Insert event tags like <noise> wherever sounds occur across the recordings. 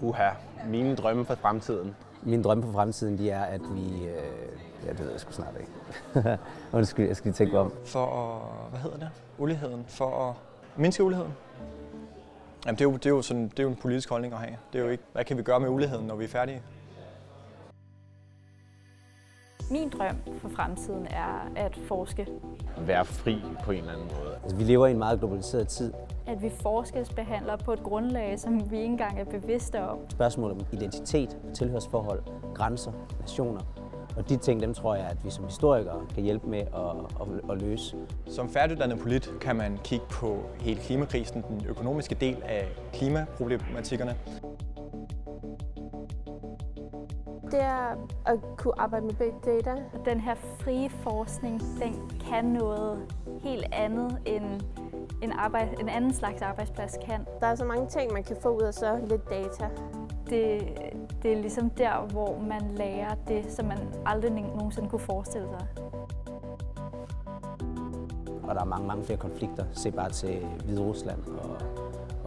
Uha, mine drømme for fremtiden. Mine drømme for fremtiden, de er, at vi... Øh, ja, det ved jeg sgu snart ikke. <laughs> Undskyld, jeg skal lige tænke om. For at, hvad hedder det? Uligheden. For at mindske uligheden. Jamen, det er, jo, det, er jo sådan, det er jo en politisk holdning at have. Det er jo ikke, hvad kan vi gøre med uligheden, når vi er færdige? Min drøm for fremtiden er at forske. Være fri på en eller anden måde. Altså, vi lever i en meget globaliseret tid. At vi forskelsbehandler på et grundlag, som vi ikke engang er bevidste om. Spørgsmål om identitet, tilhørsforhold, grænser, nationer. Og de ting, dem tror jeg, at vi som historikere kan hjælpe med at, at, at løse. Som færdiguddannet polit kan man kigge på hele klimakrisen, den økonomiske del af klimaproblematikkerne. Det er at kunne arbejde med big data. Den her frie forskning, den kan noget helt andet end en, arbejde, en anden slags arbejdsplads kan. Der er så mange ting, man kan få ud af så lidt data. Det, det er ligesom der, hvor man lærer det, som man aldrig nogensinde kunne forestille sig. Og der er mange, mange flere konflikter. Se bare til Hvide Rusland og,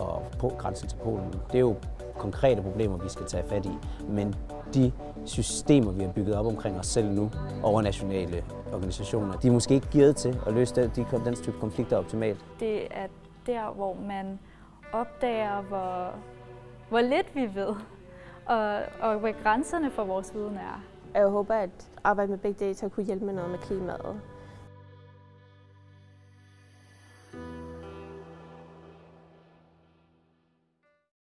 og på grænsen til Polen. Det er jo konkrete problemer, vi skal tage fat i. Men de systemer, vi har bygget op omkring os selv nu, overnationale organisationer, de er måske ikke gearet til at løse den, de, den type konflikter optimalt. Det er der, hvor man opdager, hvor, hvor lidt vi ved, og, og hvad grænserne for vores viden er. Jeg håber, at arbejde med Big Data kunne hjælpe med noget med klimaet.